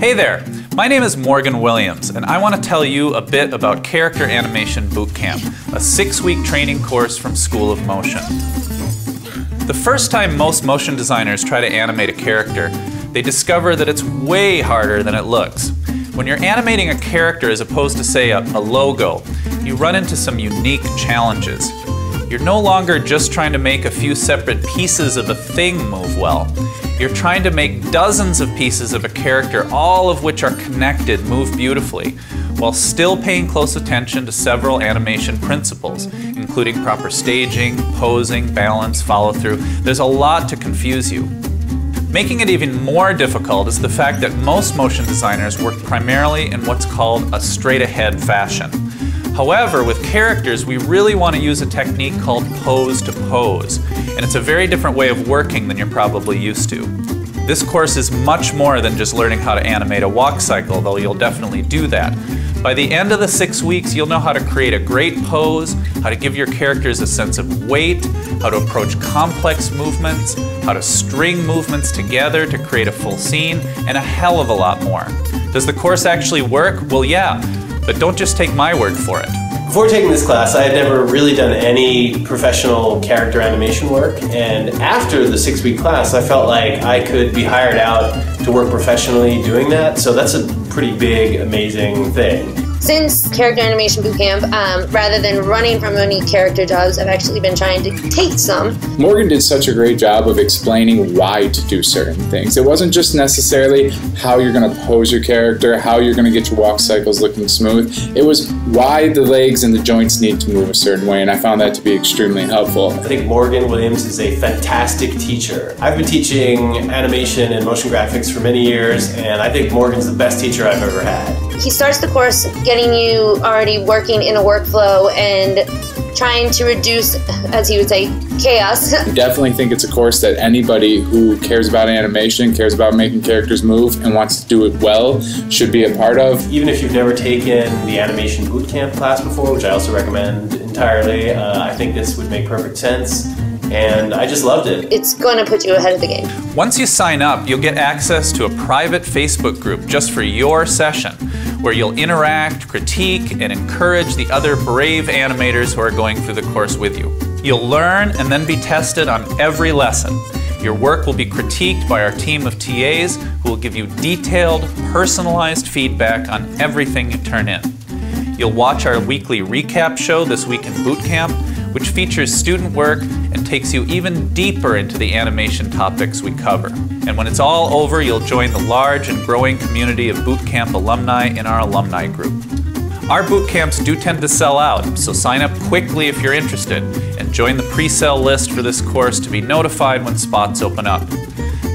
Hey there, my name is Morgan Williams, and I want to tell you a bit about Character Animation Bootcamp, a six week training course from School of Motion. The first time most motion designers try to animate a character, they discover that it's way harder than it looks. When you're animating a character as opposed to, say, a, a logo, you run into some unique challenges. You're no longer just trying to make a few separate pieces of a thing move well. You're trying to make dozens of pieces of a character, all of which are connected, move beautifully, while still paying close attention to several animation principles, including proper staging, posing, balance, follow through. There's a lot to confuse you. Making it even more difficult is the fact that most motion designers work primarily in what's called a straight ahead fashion. However, with characters, we really want to use a technique called pose to pose, and it's a very different way of working than you're probably used to. This course is much more than just learning how to animate a walk cycle, though you'll definitely do that. By the end of the six weeks, you'll know how to create a great pose, how to give your characters a sense of weight, how to approach complex movements, how to string movements together to create a full scene, and a hell of a lot more. Does the course actually work? Well, yeah, but don't just take my word for it. Before taking this class, I had never really done any professional character animation work, and after the six week class, I felt like I could be hired out to work professionally doing that, so that's a pretty big, amazing thing. Since Character Animation Bootcamp, um, rather than running from any character jobs, I've actually been trying to take some. Morgan did such a great job of explaining why to do certain things. It wasn't just necessarily how you're going to pose your character, how you're going to get your walk cycles looking smooth. It was why the legs and the joints need to move a certain way, and I found that to be extremely helpful. I think Morgan Williams is a fantastic teacher. I've been teaching animation and motion graphics for many years, and I think Morgan's the best teacher I've ever had. He starts the course getting you already working in a workflow and trying to reduce, as he would say, chaos. I definitely think it's a course that anybody who cares about animation, cares about making characters move, and wants to do it well should be a part of. Even if you've never taken the animation bootcamp class before, which I also recommend entirely, uh, I think this would make perfect sense and I just loved it. It's going to put you ahead of the game. Once you sign up, you'll get access to a private Facebook group just for your session, where you'll interact, critique, and encourage the other brave animators who are going through the course with you. You'll learn and then be tested on every lesson. Your work will be critiqued by our team of TAs who will give you detailed, personalized feedback on everything you turn in. You'll watch our weekly recap show this week in boot camp, which features student work and takes you even deeper into the animation topics we cover. And when it's all over, you'll join the large and growing community of bootcamp alumni in our alumni group. Our boot camps do tend to sell out, so sign up quickly if you're interested and join the pre-sale list for this course to be notified when spots open up.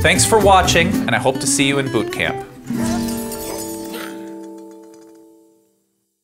Thanks for watching, and I hope to see you in boot camp.